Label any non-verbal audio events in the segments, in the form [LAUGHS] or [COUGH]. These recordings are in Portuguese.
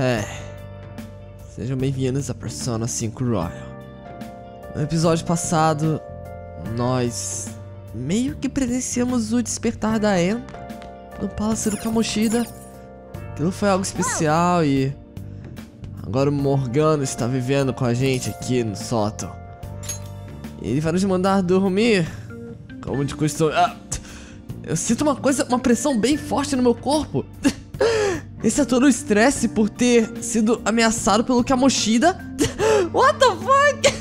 É. Sejam bem-vindos a Persona 5 Royal. No episódio passado, nós meio que presenciamos o despertar da En no Palácio do Kamoshida. Aquilo foi algo especial e agora o Morgano está vivendo com a gente aqui no sótão. Ele vai nos mandar dormir, como de costume. Ah, eu sinto uma coisa, uma pressão bem forte no meu corpo. Esse é todo o estresse por ter sido ameaçado pelo Kamoshida. [LAUGHS] What the fuck?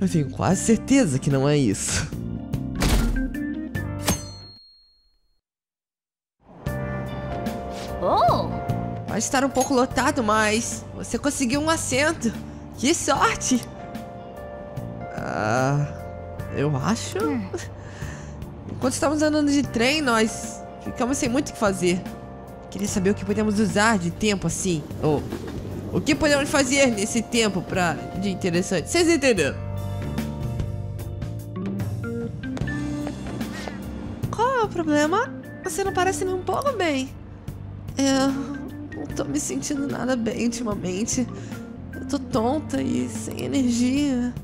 Eu tenho quase certeza que não é isso. Oh! Pode estar um pouco lotado, mas você conseguiu um assento. Que sorte! Ah, eu acho. Enquanto estávamos andando de trem, nós ficamos sem muito o que fazer. Queria saber o que podemos usar de tempo assim. Ou o que podemos fazer nesse tempo pra de interessante. Vocês entenderam? Qual é o problema? Você não parece nem um pouco bem. Eu não tô me sentindo nada bem ultimamente. Eu tô tonta e sem energia.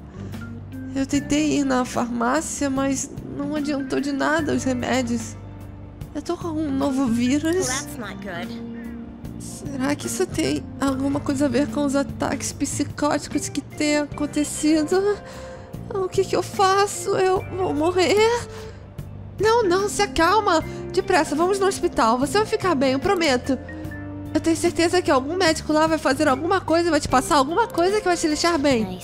Eu tentei ir na farmácia, mas não adiantou de nada os remédios. Eu tô com um novo vírus. Será que isso tem alguma coisa a ver com os ataques psicóticos que têm acontecido? O que que eu faço? Eu vou morrer? Não, não, se acalma. Depressa, vamos no hospital. Você vai ficar bem, eu prometo. Eu tenho certeza que algum médico lá vai fazer alguma coisa, vai te passar alguma coisa que vai te deixar bem.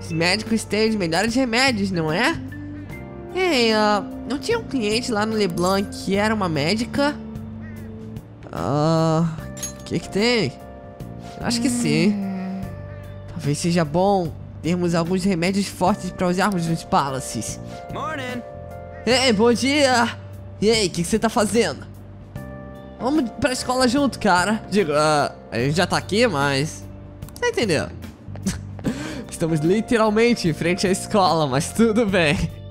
Os médicos têm os melhores remédios, não é? Ei, ah, não tinha um cliente lá no Leblanc que era uma médica? Ah, o que que tem? Acho que sim. Talvez seja bom termos alguns remédios fortes para usarmos nos palaces. Morning. Ei, bom dia! E aí, o que que você tá fazendo? Vamos pra escola junto, cara. Digo, ah, a gente já tá aqui, mas... Você entendeu? [LAUGHS] Estamos literalmente em frente à escola, mas tudo bem.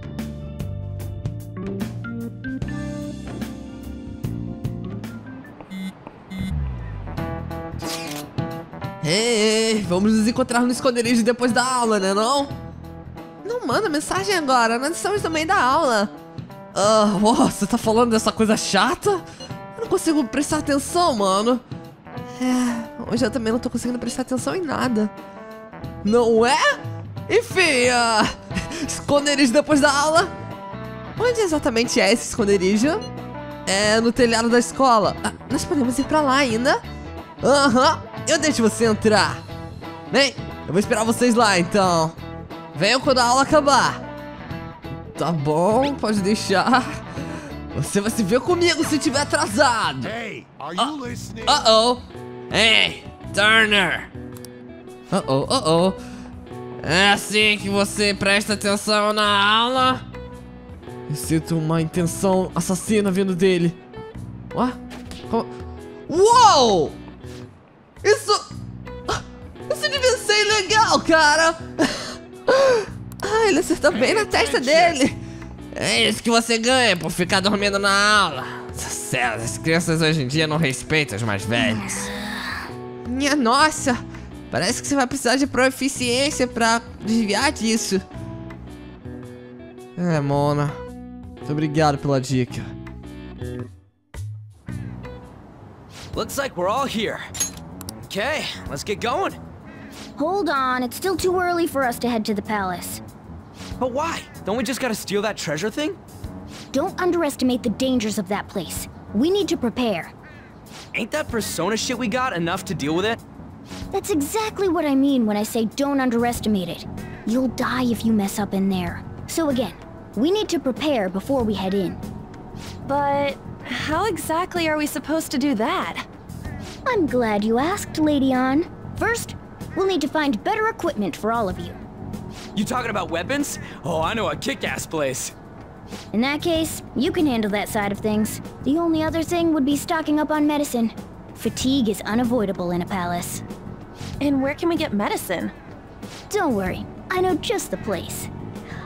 Vamos nos encontrar no esconderijo depois da aula, né não? Não manda mensagem agora, nós estamos no meio da aula. Ah, oh, você tá falando dessa coisa chata? Eu não consigo prestar atenção, mano. É, hoje eu também não tô conseguindo prestar atenção em nada. Não é? Enfim, ah, esconderijo depois da aula. Onde exatamente é esse esconderijo? É no telhado da escola. Ah, nós podemos ir pra lá ainda? Aham, eu deixo você entrar. Bem, eu vou esperar vocês lá então. Venham quando a aula acabar. Tá bom, pode deixar. Você vai se ver comigo se tiver atrasado. Hey, are you listening? Uh-oh. Hey, Turner. Uh-oh, uh-oh. É assim que você presta atenção na aula? Eu sinto uma intenção assassina vindo dele. Ué? Como- Uou! Isso... ser ilegal, cara! Ah, ele acertou bem na testa dele. É isso que você ganha por ficar dormindo na aula. Céu, as crianças hoje em dia não respeitam os mais velhos. Minha nossa! Parece que você vai precisar de proficiência pra desviar disso. É, Mona. Muito obrigado pela dica. Looks like we're all here. Okay, let's get going. Hold on, it's still too early for us to head to the palace. But why? Don't we just gotta steal that treasure thing? Don't underestimate the dangers of that place. We need to prepare. Ain't that persona shit we got enough to deal with it? That's exactly what I mean when I say don't underestimate it. You'll die if you mess up in there. So again, we need to prepare before we head in. But how exactly are we supposed to do that? I'm glad you asked, Lady On. First, we'll need to find better equipment for all of you. You talking about weapons? Oh, I know a kick-ass place. In that case, you can handle that side of things. The only other thing would be stocking up on medicine. Fatigue is unavoidable in a palace. And where can we get medicine? Don't worry, I know just the place.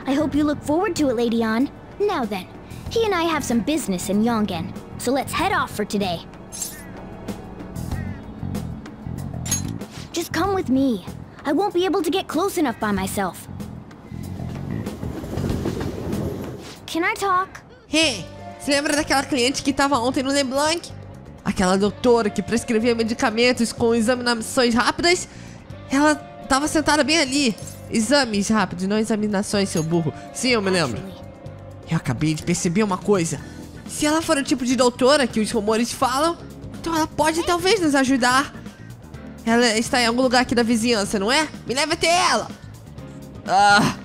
I hope you look forward to it, Lady An. Now then, he and I have some business in Yongen, so let's head off for today. Come with me. I won't be able to get close enough by myself. Can I talk? Hey, se lembra daquela cliente que tava ontem no LeBlanc? Aquela doutora que prescrevia medicamentos com examinações rápidas? Ela tava sentada bem ali. Exames rápidos, não examinações, seu burro. Sim, eu me lembro. Eu acabei de perceber uma coisa. Se ela for o tipo de doutora que os rumores falam, então ela pode talvez nos ajudar. Ela está em algum lugar aqui da vizinhança, não é? Me leve até ela! Ah,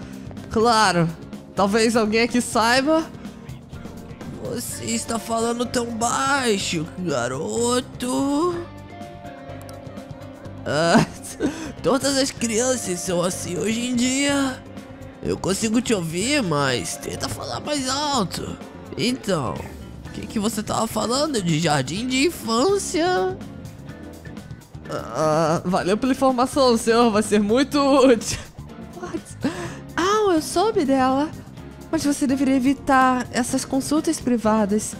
claro. Talvez alguém aqui saiba. Você está falando tão baixo, garoto. Ah, [LAUGHS] todas as crianças são assim hoje em dia. Eu consigo te ouvir, mas tenta falar mais alto. Então, o que, que você tava falando de jardim de infância? Ah, valeu pela informação, senhor. Vai ser muito útil. What? Ah, eu soube dela. Mas você deveria evitar essas consultas privadas.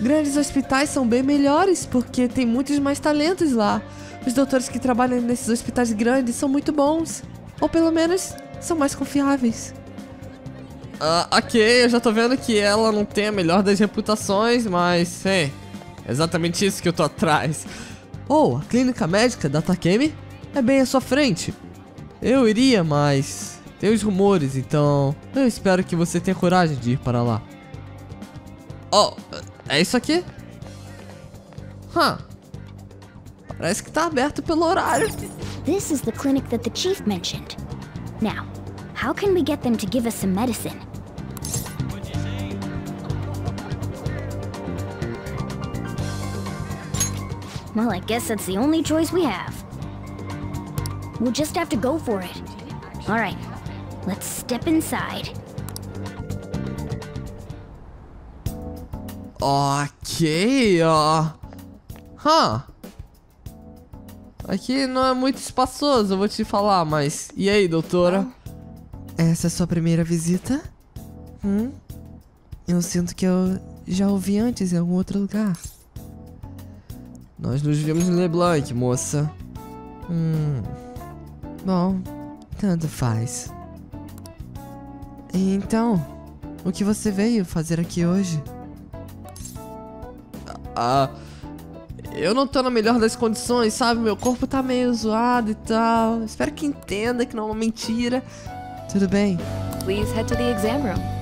Grandes hospitais são bem melhores porque tem muitos mais talentos lá. Os doutores que trabalham nesses hospitais grandes são muito bons. Ou pelo menos são mais confiáveis. Ah, ok, eu já tô vendo que ela não tem a melhor das reputações, mas, é exatamente isso que eu tô atrás. Oh, a clínica médica da Takemi é bem à sua frente. Eu iria, mas tem os rumores, então eu espero que você tenha coragem de ir para lá. Oh, é isso aqui? Huh. Parece que tá aberto pelo horário. This is the clinic that the chief mentioned. Now, how can we get them to give us some medicine? Well, I guess that's the only choice we have. We'll just have to go for it. Alright, let's step inside. Ok, ó. Huh. Aqui não é muito espaçoso, eu vou te falar, mas. E aí, doutora? Essa é a sua primeira visita? Hum? Eu sinto que eu já ouvi antes em algum outro lugar. Nós nos vimos no LeBlanc, moça. Hum. Bom, tanto faz. Então, o que você veio fazer aqui hoje? Ah. Eu não tô na melhor das condições, sabe? Meu corpo tá meio zoado e tal. Espero que entenda que não é uma mentira. Tudo bem? Please head to the exam room.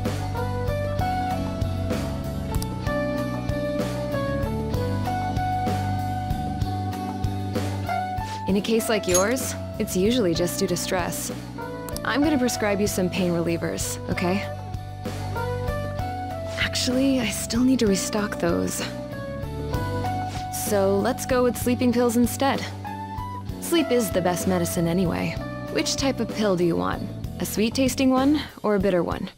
In a case like yours, it's usually just due to stress. I'm gonna prescribe you some pain relievers, okay? Actually, I still need to restock those. So let's go with sleeping pills instead. Sleep is the best medicine anyway. Which type of pill do you want? A sweet tasting one or a bitter one?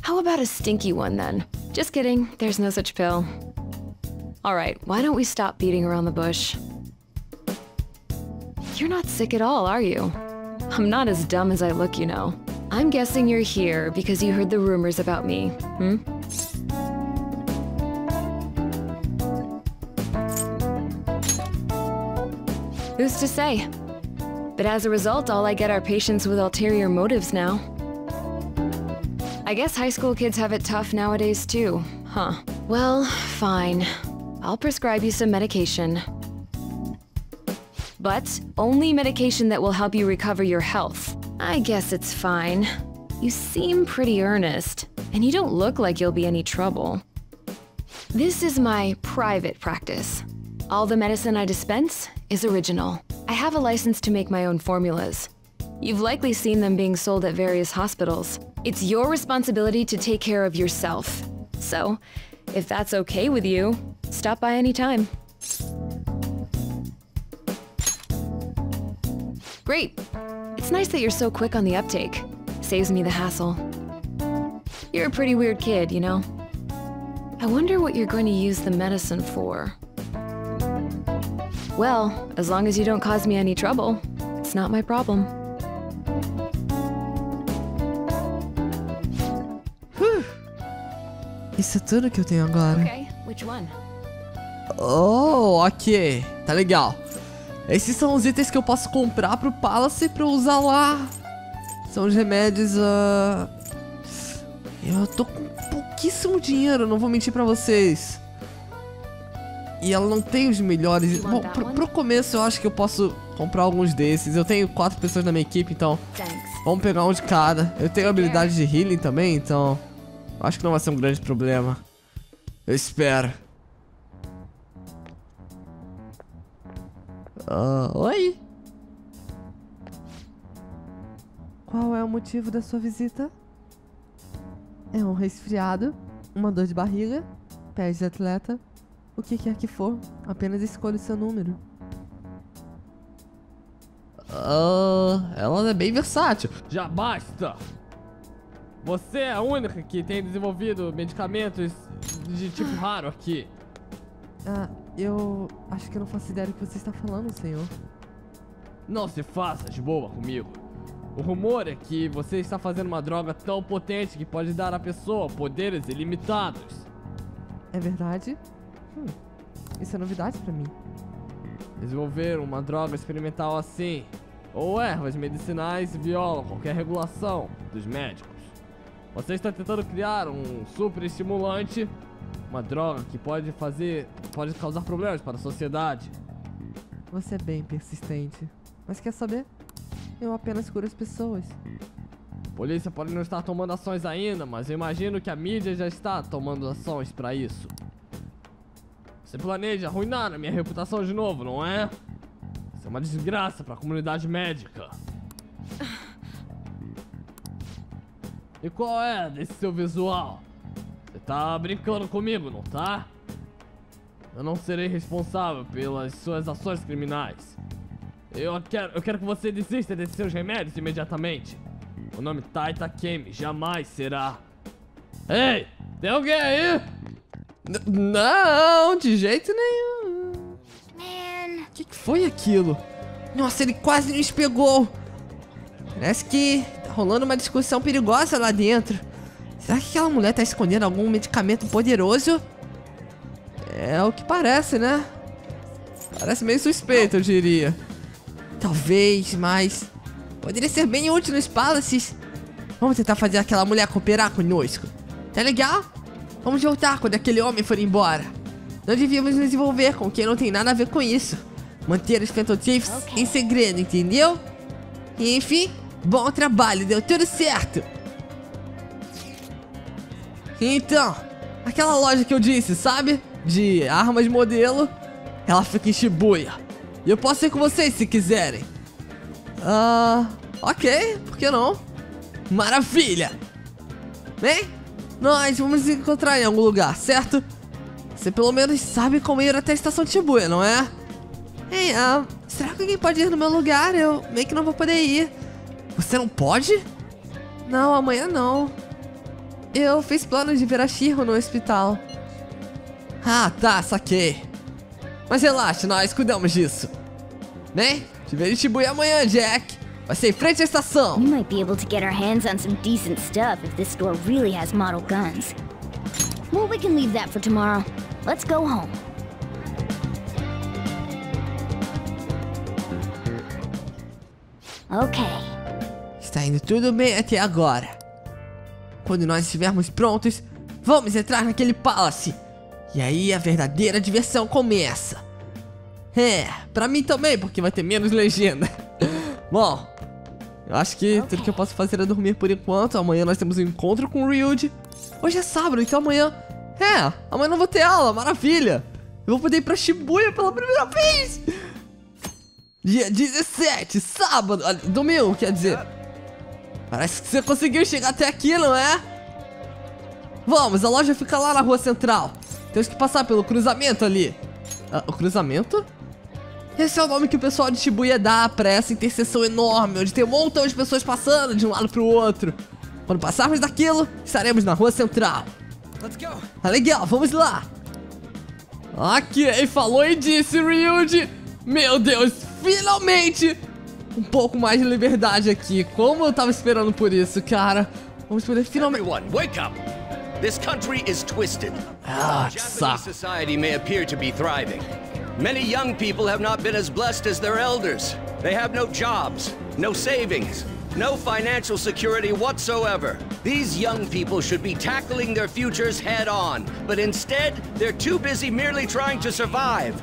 How about a stinky one then? Just kidding, there's no such pill. Alright, why don't we stop beating around the bush? You're not sick at all, are you? I'm not as dumb as I look, you know. I'm guessing you're here because you heard the rumors about me, hmm? Who's to say? But as a result, all I get are patients with ulterior motives now. I guess high school kids have it tough nowadays too, huh? Well, fine. I'll prescribe you some medication. But only medication that will help you recover your health. I guess it's fine. You seem pretty earnest, and you don't look like you'll be any trouble. This is my private practice. All the medicine I dispense is original. I have a license to make my own formulas. You've likely seen them being sold at various hospitals. It's your responsibility to take care of yourself. So, if that's okay with you, stop by anytime. Great. It's nice that you're so quick on the uptake. Saves me the hassle. You're a pretty weird kid, you know? I wonder what you're going to use the medicine for. Well, as long as you don't cause me any trouble, it's not my problem. Isso é tudo que eu tenho agora. Okay, which one? Oh, ok. Tá legal. Esses são os itens que eu posso comprar pro Palace pra eu usar lá. São os remédios, ah, Eu tô com pouquíssimo dinheiro, não vou mentir pra vocês. E ela não tem os melhores... Bom, pro, pro começo eu acho que eu posso comprar alguns desses. Eu tenho quatro pessoas na minha equipe, então... Vamos pegar um de cada. Eu tenho habilidade de healing também, então... Acho que não vai ser um grande problema. Eu espero. Ah, oi? Qual é o motivo da sua visita? É um resfriado, uma dor de barriga, pés de atleta, o que quer que for, apenas escolha o seu número. Ah, ela é bem versátil. Já basta! Você é a única que tem desenvolvido medicamentos de tipo raro aqui. Ah, eu acho que eu não faço ideia do que você está falando, senhor. Não se faça de boa comigo. O rumor é que você está fazendo uma droga tão potente que pode dar à pessoa poderes ilimitados. É verdade? Hum, isso é novidade pra mim. Desenvolver uma droga experimental assim, ou ervas medicinais violam qualquer regulação dos médicos. Você está tentando criar um super estimulante, uma droga que pode fazer, pode causar problemas para a sociedade. Você é bem persistente. Mas quer saber? Eu apenas curo as pessoas. A polícia pode não estar tomando ações ainda, mas eu imagino que a mídia já está tomando ações para isso. Você planeja arruinar a minha reputação de novo, não é? Isso é uma desgraça para a comunidade médica. E qual é desse seu visual? Você tá brincando comigo, não tá? Eu não serei responsável pelas suas ações criminais. Eu quero, eu quero que você desista desses seus remédios imediatamente. O nome Taita Kemi jamais será. Ei, tem alguém aí? N não, de jeito nenhum. Man. O que, que foi aquilo? Nossa, ele quase nos pegou. Parece que rolando uma discussão perigosa lá dentro. Será que aquela mulher tá escondendo algum medicamento poderoso? É o que parece, né? Parece meio suspeito, eu diria. Talvez, mas... Poderia ser bem útil nos Palaces. Vamos tentar fazer aquela mulher cooperar conosco. Tá legal? Vamos voltar quando aquele homem for embora. Não devíamos nos envolver com quem não tem nada a ver com isso. Manter os Phantom Thieves Ok. em segredo, entendeu? E, enfim, bom trabalho, deu tudo certo. Então, aquela loja que eu disse, sabe? De armas modelo, ela fica em Shibuya. E eu posso ir com vocês se quiserem. Ah, ok, por que não? Maravilha! Bem, nós vamos nos encontrar em algum lugar, certo? Você pelo menos sabe como ir até a estação de Shibuya, não é? Ei, ah, será que alguém pode ir no meu lugar? Eu meio que não vou poder ir. Você não pode? Não, amanhã não. Eu fiz planos de ver a Shiro no hospital. Ah, tá, saquei. Mas relaxa, nós cuidamos disso. Bem, te vejo em Shibuya amanhã, Jack. Vai ser em frente à estação. We might be able to get our hands on some decent stuff if this store really has model guns. Well, we can leave that for tomorrow. Let's go home. Okay. Está indo tudo bem até agora. Quando nós estivermos prontos, vamos entrar naquele palace. E aí a verdadeira diversão começa. É, pra mim também, porque vai ter menos legenda. [LAUGHS] Bom, eu acho que tudo que eu posso fazer é dormir por enquanto. Amanhã nós temos um encontro com o Ryuji. Hoje é sábado, então amanhã. É, amanhã não vou ter aula, maravilha. Eu vou poder ir pra Shibuya pela primeira vez. Dia 17, sábado. Domingo, quer dizer. Parece que você conseguiu chegar até aqui, não é? Vamos, a loja fica lá na rua central. Temos que passar pelo cruzamento ali. Ah, o cruzamento? Esse é o nome que o pessoal de Shibuya dá pra essa interseção enorme, onde tem um montão de pessoas passando de um lado pro outro. Quando passarmos daquilo, estaremos na rua central. Let's go. Tá legal, vamos lá. Ok, falou e disse, Ryuji. Meu Deus, finalmente um pouco mais de liberdade aqui. Como eu tava esperando por isso, cara. Vamos poder finalmente... Everyone, wake up! This country is twisted. Ah, que Japanese saco. society may appear to be thriving. Many young people have not been as blessed as their elders. They have no jobs, no savings, no financial security whatsoever. These young people should be tackling their futures head on, but instead, they're too busy merely trying to survive.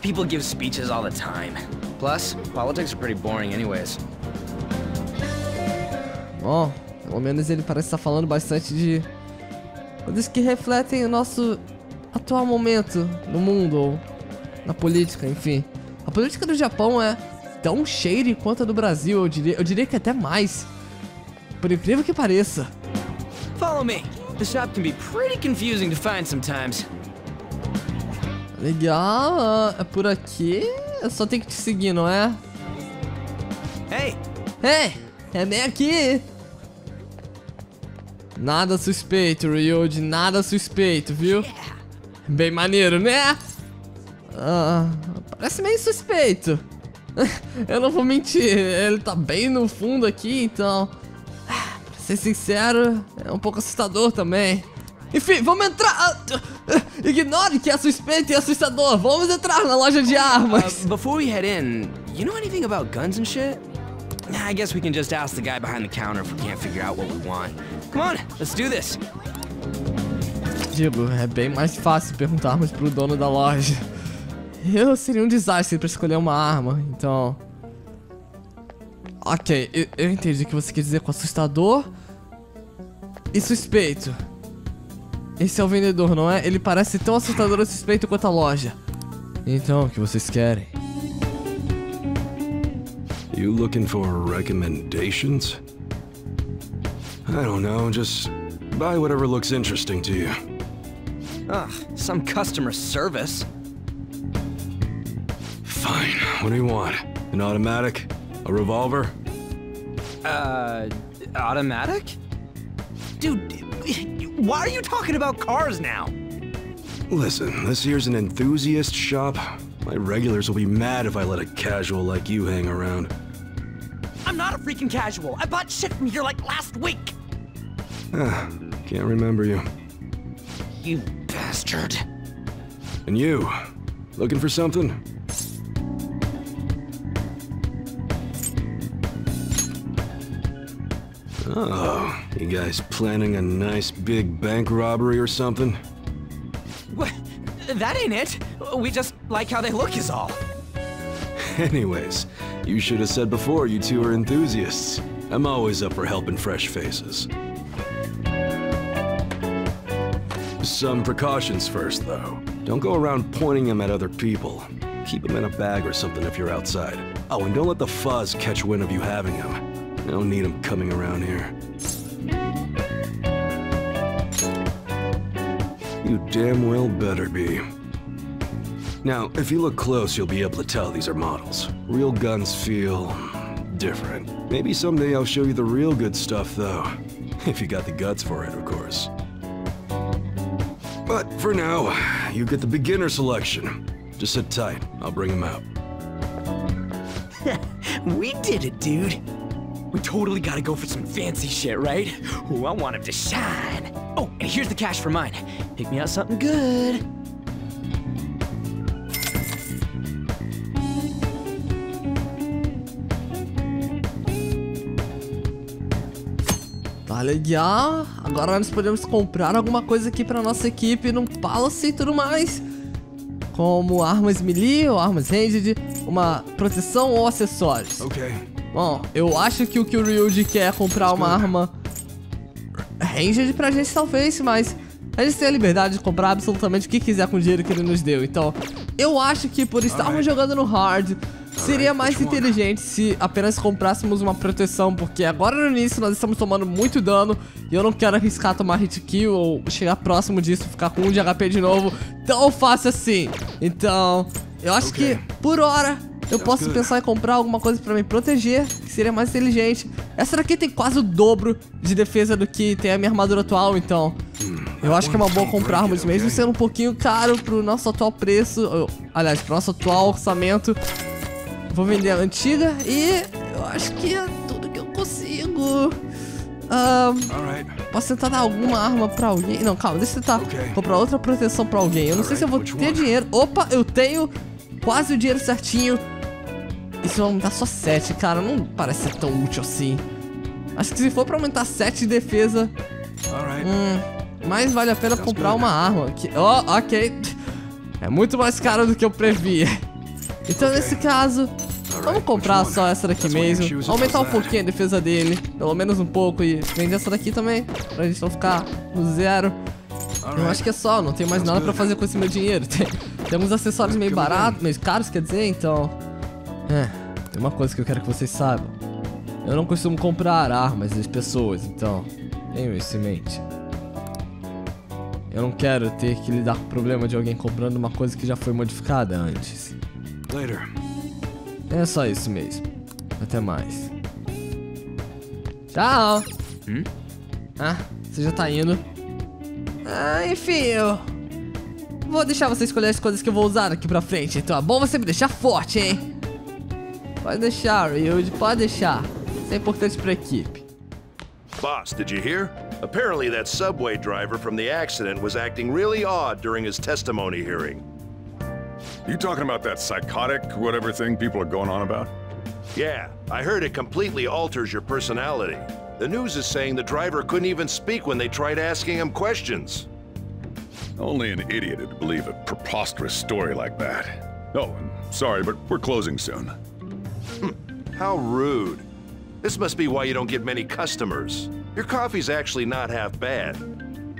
People give speeches all the time. Plus, politics are pretty boring anyways. Bom, pelo menos ele parece estar falando bastante de coisas que refletem o nosso atual momento no mundo, ou na política, enfim. A política do Japão é tão shady quanto a do Brasil, eu diria, eu diria que até mais. Por incrível que pareça. Follow me. The shop can be pretty confusing to find sometimes. Legal, ah, é por aqui. Eu só tenho que te seguir, não é? Hey, Ei, é bem aqui. Nada suspeito, Ryuji, nada suspeito, viu? Bem maneiro, né? Ah, parece meio suspeito. [LAUGHS] Eu não vou mentir, ele tá bem no fundo aqui, então. ah, Pra ser sincero, é um pouco assustador também. Enfim, vamos entrar. [LAUGHS] Ignore que é suspeito e assustador. Vamos entrar na loja de uh, armas. before we head in, you know anything about guns and shit? Nah, I guess we can just ask the guy behind the counter if we can't figure out what we want. Come on, let's do this. Digo, é bem mais fácil perguntarmos pro dono da loja. Eu seria um desastre pra escolher uma arma, então. Ok, eu, eu entendi o que você quer dizer com assustador e suspeito. Esse é o vendedor, não é? Ele parece tão assustador e suspeito quanto a loja. Então, o que vocês querem? You looking for recommendations? I don't know, just buy whatever looks interesting to you. Ugh, some customer service. Fine, what do you want? An automatic? A revolver? Uh, automatic? Dude, [LAUGHS] why are you talking about cars now? Listen, this here's an enthusiast shop. My regulars will be mad if I let a casual like you hang around. I'm not a freaking casual. I bought shit from here like last week. Ah, can't remember you. You bastard. And you, looking for something? Oh, you guys planning a nice big bank robbery or something? What? That ain't it. We just like how they look is all. [LAUGHS] Anyways, you should have said before you two are enthusiasts. I'm always up for helping fresh faces. Some precautions first, though. Don't go around pointing them at other people. Keep them in a bag or something if you're outside. Oh, and don't let the fuzz catch wind of you having them. I don't need them coming around here. You damn well better be. Now, if you look close, you'll be able to tell these are models. Real guns feel different. Maybe someday I'll show you the real good stuff, though. [LAUGHS] If you got the guts for it, of course. But for now, you get the beginner selection. Just sit tight. I'll bring them out. [LAUGHS] We did it, dude. We totally gotta go for some fancy shit, right? Ooh, I want him to shine. Oh, and here's the cash for mine. Pick me out something good. Tá legal. Agora nós podemos comprar alguma coisa aqui pra nossa equipe num Palace e tudo mais. Como armas melee ou armas ranged, uma proteção ou acessórios. Okay. Bom, eu acho que o que o Ryuji quer é comprar uma arma ranged pra gente talvez, mas a gente tem a liberdade de comprar absolutamente o que quiser com o dinheiro que ele nos deu. Então, eu acho que por estarmos jogando no hard, seria mais inteligente se apenas comprássemos uma proteção, porque agora no início nós estamos tomando muito dano e eu não quero arriscar tomar hit kill ou chegar próximo disso, ficar com um de HP de novo tão fácil assim. Então, eu acho Ok. que por hora eu posso pensar em comprar alguma coisa pra me proteger, que seria mais inteligente. Essa daqui tem quase o dobro de defesa do que tem a minha armadura atual, então eu acho que é uma boa comprarmos, mesmo sendo um pouquinho caro pro nosso atual preço, aliás, pro nosso atual orçamento. Vou vender a antiga e eu acho que é tudo que eu consigo. Right. Posso tentar dar alguma arma pra alguém. Não, calma, deixa eu tentar comprar outra proteção pra alguém. Eu não sei se eu vou ter dinheiro. Opa, eu tenho quase o dinheiro certinho. Isso vai aumentar só 7, cara. Não parece ser tão útil assim. Acho que se for pra aumentar 7 de defesa, hum, mais vale a pena comprar uma arma. Que, oh, ok. É muito mais caro do que eu previa. Então, nesse caso, vamos comprar só essa daqui mesmo. Aumentar um pouquinho a defesa dele. Pelo menos um pouco. E vender essa daqui também. Pra gente não ficar no zero. Eu acho que é só, não tem mais nada pra fazer com esse meu dinheiro. [LAUGHS] Tem, tem alguns acessórios meio baratos, meio caros, quer dizer, então. É, tem uma coisa que eu quero que vocês saibam. Eu não costumo comprar armas das pessoas, então. Tenham isso em mente. Eu não quero ter que lidar com o problema de alguém comprando uma coisa que já foi modificada antes. Later. É só isso mesmo. Até mais. Tchau. Ah, você já tá indo. Ah, enfim, eu... Vou deixar você escolher as coisas que eu vou usar daqui pra frente. Então é bom você me deixar forte, hein? Pode deixar, Ryuji, pode deixar. Isso é importante pra equipe. Boss, did you hear? Apparently, that subway driver from the accident was acting really odd during his testimony hearing. You talking about that psychotic whatever thing people are going on about? Yeah, I heard it completely alters your personality. The news is saying the driver couldn't even speak when they tried asking him questions. Only an idiot would believe a preposterous story like that. Oh, and sorry, but we're closing soon. How rude. This must be why you don't get many customers. Your coffee's actually not half bad.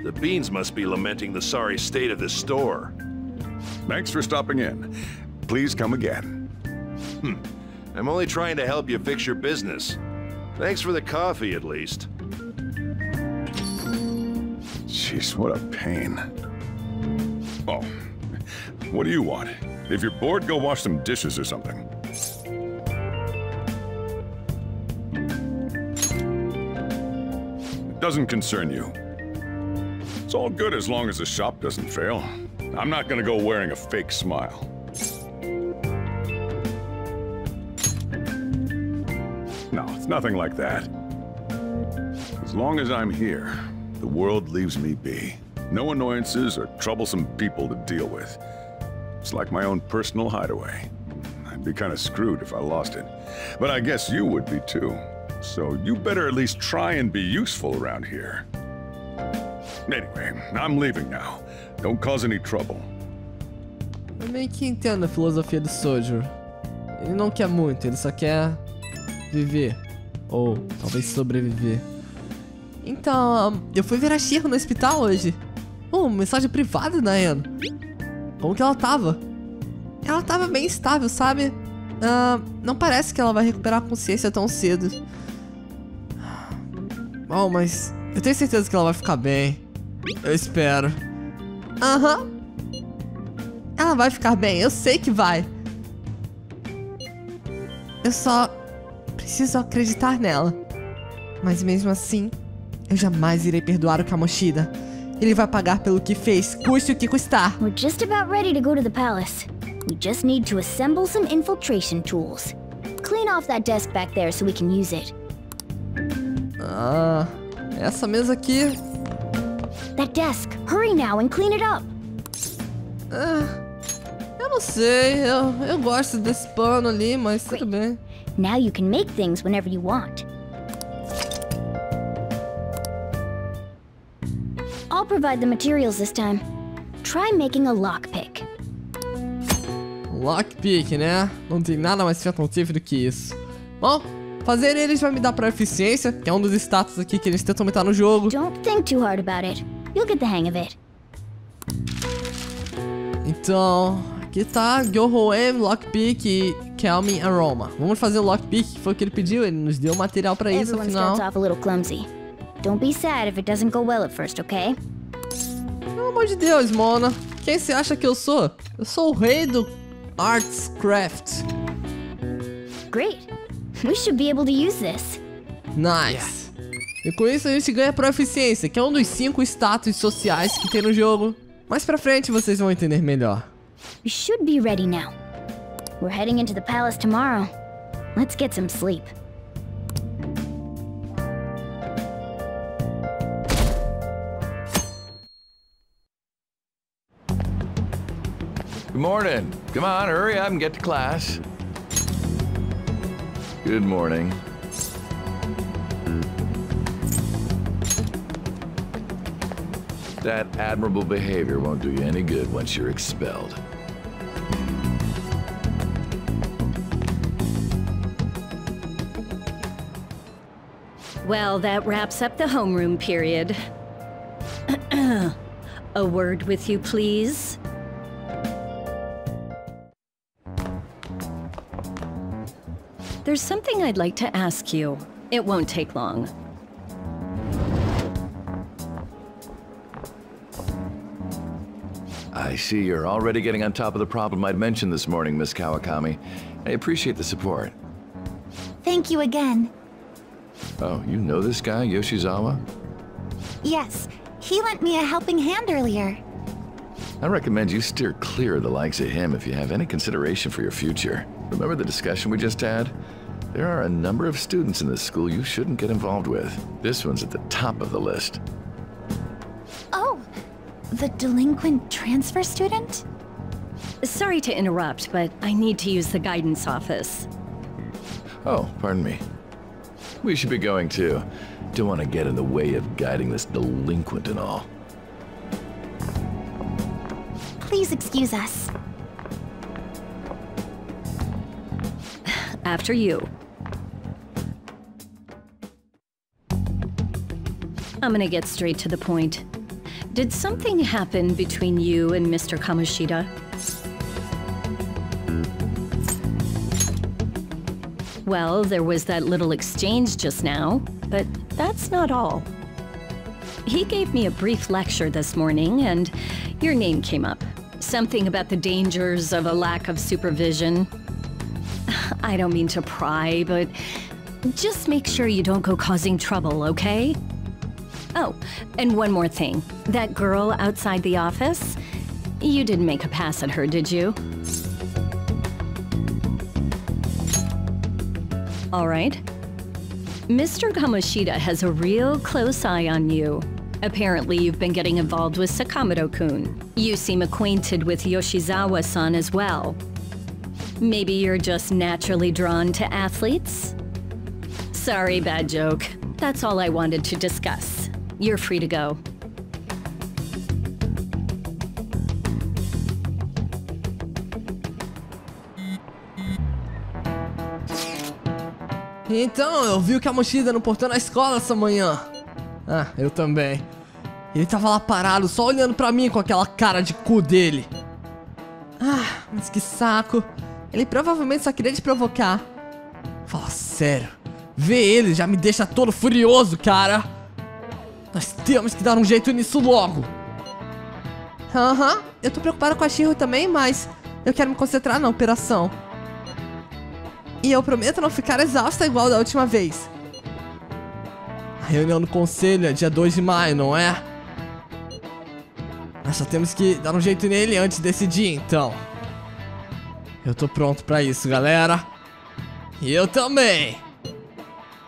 The beans must be lamenting the sorry state of this store. Thanks for stopping in. Please come again. Hmm. I'm only trying to help you fix your business. Thanks for the coffee, at least. Jeez, what a pain. Oh, what do you want? If you're bored, go wash some dishes or something. Doesn't concern you. It's all good as long as the shop doesn't fail. I'm not gonna go wearing a fake smile. No, it's nothing like that. As long as I'm here, the world leaves me be. No annoyances or troublesome people to deal with. It's like my own personal hideaway. I'd be kind of screwed if I lost it. But I guess you would be too. So you better at least try and be useful around here. Anyway, I'm leaving now. Don't cause any trouble. Eu meio que entendo a filosofia do Sojo. Ele não quer muito, ele só quer viver. Ou talvez sobreviver. Então, eu fui ver a Shiro no hospital hoje. Oh, mensagem privada da Anne. Como que ela tava? Ela tava bem estável, sabe? Ah, não parece que ela vai recuperar a consciência tão cedo. Oh, mas eu tenho certeza que ela vai ficar bem. Eu espero. Aham. Ela vai ficar bem, eu sei que vai. Eu só preciso acreditar nela. Mas mesmo assim, eu jamais irei perdoar o Kamoshida. Ele vai pagar pelo que fez, custe o que custar. We're just about ready to go to the palace. We just need to assemble some infiltration tools. Clean off that desk back there so we can use it. Ah, essa mesa aqui. That desk! Hurry now and clean it up! Ah, eu não sei, eu, eu gosto desse pano ali, mas tudo bem. Now you can make things whenever you want. I'll provide the materials this time. Try making a lockpick. Lockpick, né? Não tem nada mais fantástico do que isso. Bom, fazer eles vai me dar pra eficiência, que é um dos status aqui que eles tentam aumentar no jogo. Don't think too hard about it. You'll get the hang of it. Então, aqui tá Gyohoem, Lockpick e Calming Aroma. Vamos fazer o Lockpick, que foi o que ele pediu, ele nos deu material pra isso, Everyone afinal. starts off a little clumsy. Don't be sad if it doesn't go well at first, okay? Pelo amor de Deus, Mona. Quem você acha que eu sou? Eu sou o rei do Arts Craft. Great. We should be able to use this. Nice. E com isso a gente ganha proficiência, que é um dos cinco status sociais que tem no jogo. Mais pra frente vocês vão entender melhor. We should be ready now. We're heading into the palace tomorrow. Let's get some sleep. Good morning. Come on, hurry up and get to class. Good morning. That admirable behavior won't do you any good once you're expelled. Well, that wraps up the homeroom period. [CLEARS THROAT] A word with you, please. There's something I'd like to ask you. It won't take long. I see you're already getting on top of the problem I'd mentioned this morning, Miss Kawakami. I appreciate the support. Thank you again. Oh, you know this guy, Yoshizawa? Yes, he lent me a helping hand earlier. I recommend you steer clear of the likes of him if you have any consideration for your future. Remember the discussion we just had? There are a number of students in this school you shouldn't get involved with. This one's at the top of the list. Oh, the delinquent transfer student? Sorry to interrupt, but I need to use the guidance office. Oh, pardon me. We should be going too. Don't want to get in the way of guiding this delinquent and all. Please excuse us. [SIGHS] After you. I'm gonna get straight to the point. Did something happen between you and Mr. Kamoshida? Well, there was that little exchange just now, but that's not all. He gave me a brief lecture this morning, and your name came up. Something about the dangers of a lack of supervision. [SIGHS] I don't mean to pry, but just make sure you don't go causing trouble, okay? Oh, and one more thing. That girl outside the office? You didn't make a pass at her, did you? All right. Mr. Kamoshida has a real close eye on you. Apparently, you've been getting involved with Sakamoto-kun. You seem acquainted with Yoshizawa-san as well. Maybe you're just naturally drawn to athletes? Sorry, bad joke. That's all I wanted to discuss. You're free to go. Então, eu vi o Kamoshida no portão da escola essa manhã. Ah, eu também. Ele tava lá parado, só olhando pra mim com aquela cara de cu dele. Ah, mas que saco. Ele provavelmente só queria te provocar. Fala sério. Ver ele já me deixa todo furioso, cara. Nós temos que dar um jeito nisso logo. Aham, uhum, eu tô preocupada com a Shiro também, mas eu quero me concentrar na operação. E eu prometo não ficar exausta igual da última vez. A reunião do conselho é dia 2 de maio, não é? Nós só temos que dar um jeito nele antes desse dia, então. Eu tô pronto pra isso, galera. E eu também.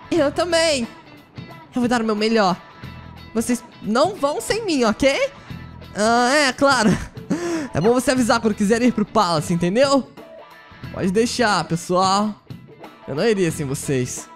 Eu também. Eu vou dar o meu melhor. Vocês não vão sem mim, ok? Ah, é, claro. [LAUGHS] É bom você avisar quando quiser ir pro Palace, entendeu? Pode deixar, pessoal. Eu não iria sem vocês.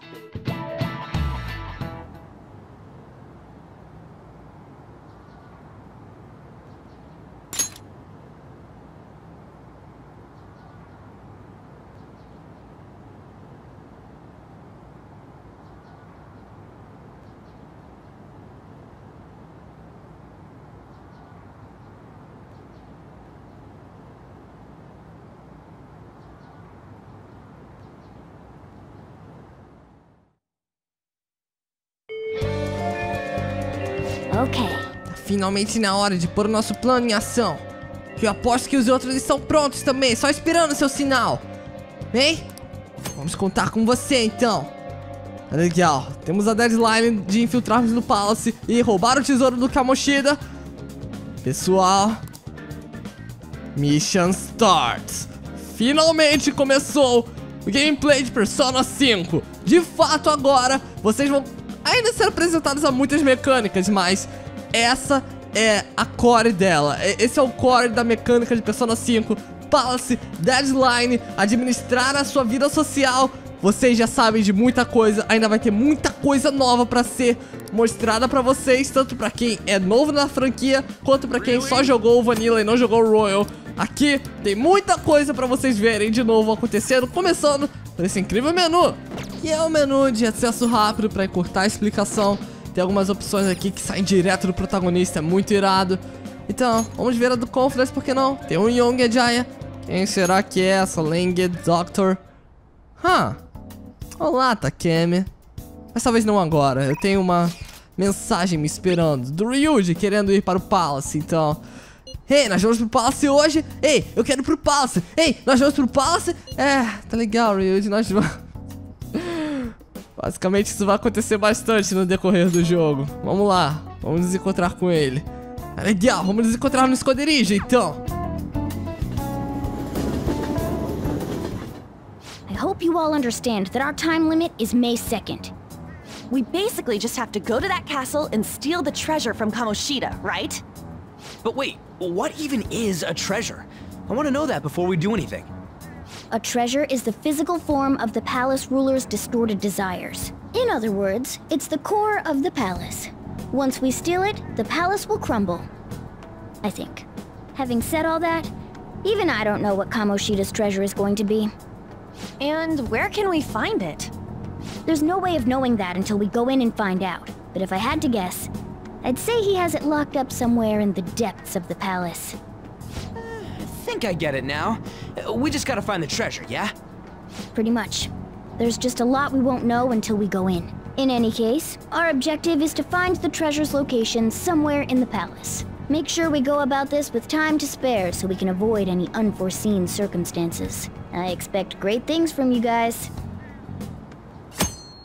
Ok. Finalmente na hora de pôr o nosso plano em ação. Eu aposto que os outros estão prontos também, só esperando seu sinal. Bem, vamos contar com você então. Legal, temos a deadline de infiltrarmos no Palace e roubar o tesouro do Kamoshida. Pessoal, Mission starts. Finalmente começou o gameplay de Persona 5. De fato agora, vocês vão ainda ser apresentados a muitas mecânicas, mas essa é a core dela. Esse é o core da mecânica de Persona 5. Palace, Deadline, administrar a sua vida social. Vocês já sabem de muita coisa, ainda vai ter muita coisa nova pra ser mostrada pra vocês, tanto pra quem é novo na franquia, quanto pra quem só jogou o Vanilla e não jogou o Royal. Aqui tem muita coisa pra vocês verem de novo acontecendo, começando por esse incrível menu, que é o menu de acesso rápido pra encurtar a explicação. Tem algumas opções aqui que saem direto do protagonista, é muito irado. Então, vamos ver a do Confidence, por que não? Tem um Young Jaya. Quem será que é essa Langed Doctor? Huh. Olá, Takemi. Mas talvez não agora. Eu tenho uma mensagem me esperando. Do Ryuji querendo ir para o Palace, então... Ei, nós vamos pro Palace hoje. Ei, eu quero ir pro Palace. Ei, nós vamos pro Palace. É, tá legal, Ryuji. Nós vamos... [LAUGHS] Basicamente isso vai acontecer bastante no decorrer do jogo. Vamos lá, vamos nos encontrar com ele. É legal, vamos nos encontrar no esconderijo, então. I hope you all understand that our time limit is May 2nd. We basically just have to go to that castle and steal the treasure from Kamoshida, right? But wait, what even is a treasure? I want to know that before we do anything. A treasure is the physical form of the palace ruler's distorted desires. In other words, it's the core of the palace. Once we steal it, the palace will crumble. I think. Having said all that, even I don't know what Kamoshida's treasure is going to be. And where can we find it? There's no way of knowing that until we go in and find out. But if I had to guess, I'd say he has it locked up somewhere in the depths of the palace. I think I get it now. We just gotta find the treasure, yeah? Pretty much. There's just a lot we won't know until we go in. In any case, our objective is to find the treasure's location somewhere in the palace. Make sure we go about this with time to spare so we can avoid any unforeseen circumstances. I expect great things from you guys.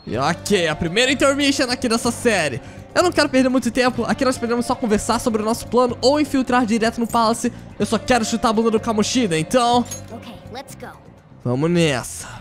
E ok, a primeira intermission aqui dessa série. Eu não quero perder muito tempo, aqui nós podemos só conversar sobre o nosso plano ou infiltrar direto no Palace. Eu só quero chutar a bunda do Kamoshida, então... Ok, let's go. Vamos nessa.